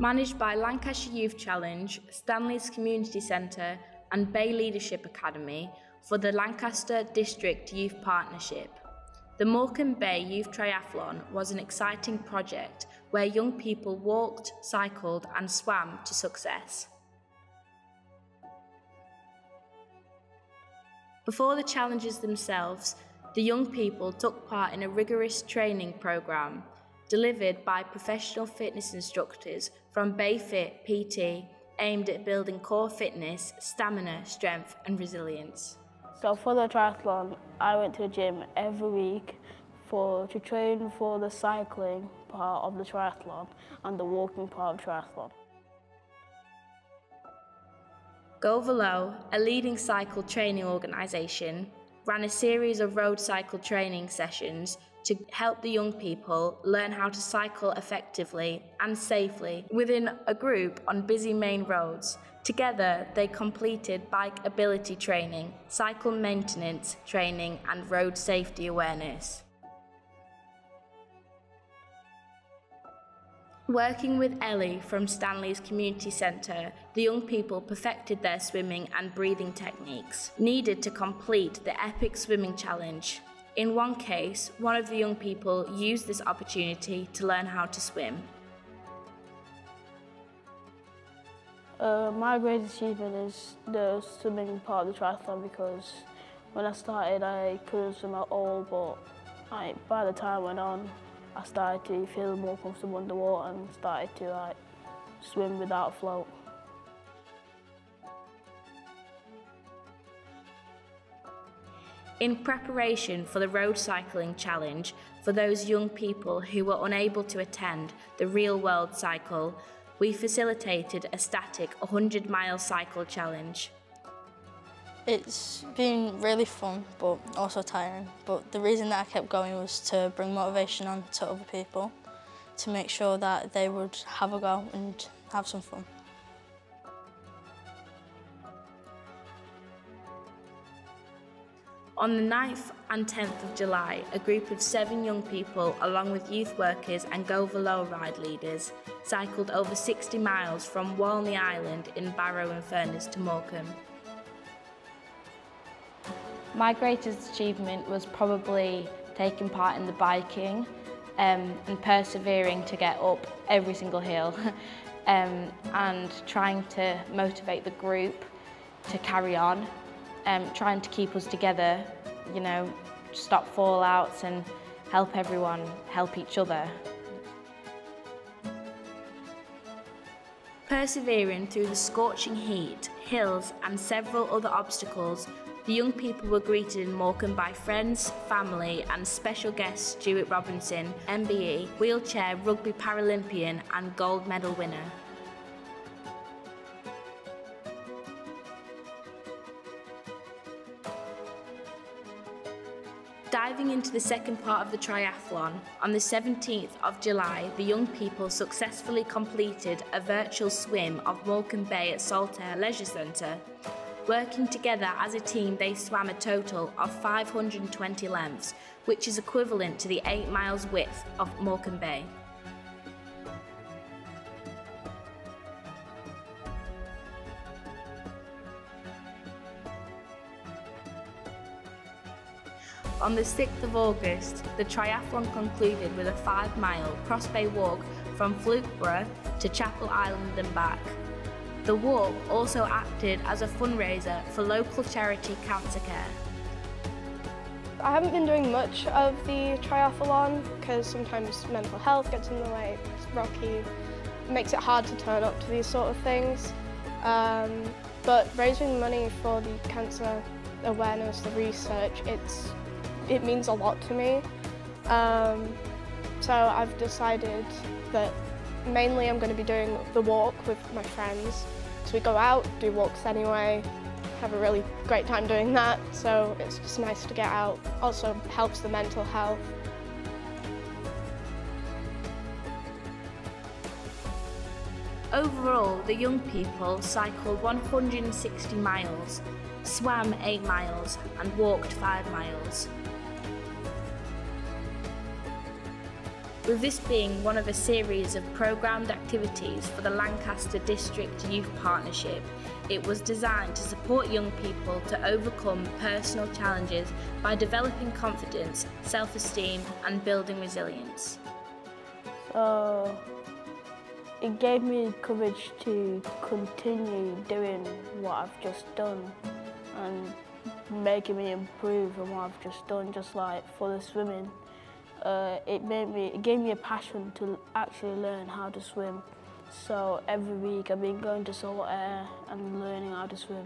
Managed by Lancashire Youth Challenge, Stanley's Community Centre, and Bay Leadership Academy for the Lancaster District Youth Partnership. The Morecambe Bay Youth Triathlon was an exciting project where young people walked, cycled, and swam to success. Before the challenges themselves, the young people took part in a rigorous training programme delivered by professional fitness instructors from BayFit PT aimed at building core fitness, stamina, strength and resilience. So for the triathlon, I went to the gym every week for to train for the cycling part of the triathlon and the walking part of triathlon. Go Velo, a leading cycle training organisation, ran a series of road cycle training sessions to help the young people learn how to cycle effectively and safely within a group on busy main roads. Together, they completed bike ability training, cycle maintenance training, and road safety awareness. Working with Ellie from Stanley's Community Centre, the young people perfected their swimming and breathing techniques needed to complete the epic swimming challenge. In one case, one of the young people used this opportunity to learn how to swim. Uh, my greatest achievement is the swimming part of the triathlon because when I started I couldn't swim at all but I, by the time I went on I started to feel more comfortable underwater and started to like swim without a float. In preparation for the road cycling challenge for those young people who were unable to attend the real world cycle, we facilitated a static 100 mile cycle challenge. It's been really fun, but also tiring. But the reason that I kept going was to bring motivation on to other people, to make sure that they would have a go and have some fun. On the 9th and 10th of July, a group of seven young people, along with youth workers and Go Velo ride leaders, cycled over 60 miles from Walney Island in Barrow in Furness to Morecambe. My greatest achievement was probably taking part in the biking um, and persevering to get up every single hill um, and trying to motivate the group to carry on, um, trying to keep us together, you know, stop fallouts and help everyone help each other. Persevering through the scorching heat, hills and several other obstacles the young people were greeted in Morecambe by friends, family, and special guest Stuart Robinson, MBE, wheelchair rugby Paralympian and gold medal winner. Diving into the second part of the triathlon, on the 17th of July, the young people successfully completed a virtual swim of Morecambe Bay at Salt Ayre Leisure Centre. Working together as a team, they swam a total of 520 lengths, which is equivalent to the 8 miles width of Morecambe Bay. On the 6th of August, the triathlon concluded with a 5 mile cross bay walk from Flookburgh to Chapel Island and back. The walk also acted as a fundraiser for local charity Cancer Care. I haven't been doing much of the triathlon because sometimes mental health gets in the way, it's rocky, it makes it hard to turn up to these sort of things. Um, but raising money for the cancer awareness, the research, it's, it means a lot to me. Um, so I've decided that mainly I'm going to be doing the walk with my friends so we go out, do walks anyway, have a really great time doing that, so it's just nice to get out. Also helps the mental health. Overall, the young people cycled 160 miles, swam 8 miles and walked 5 miles. With this being one of a series of programmed activities for the Lancaster District Youth Partnership. It was designed to support young people to overcome personal challenges by developing confidence, self-esteem and building resilience. So it gave me courage to continue doing what I've just done and making me improve on what I've just done, just like for the swimming. Uh, it made me, it gave me a passion to actually learn how to swim. So every week I've been going to Salt Ayre and learning how to swim.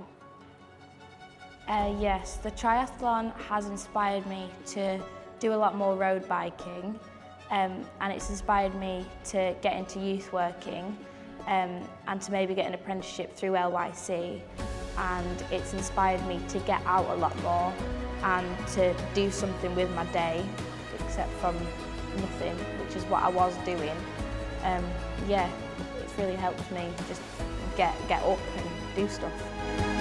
Uh, yes, the triathlon has inspired me to do a lot more road biking um, and it's inspired me to get into youth working um, and to maybe get an apprenticeship through LYC and it's inspired me to get out a lot more and to do something with my day except from nothing, which is what I was doing. Um, yeah, it's really helped me just get, get up and do stuff.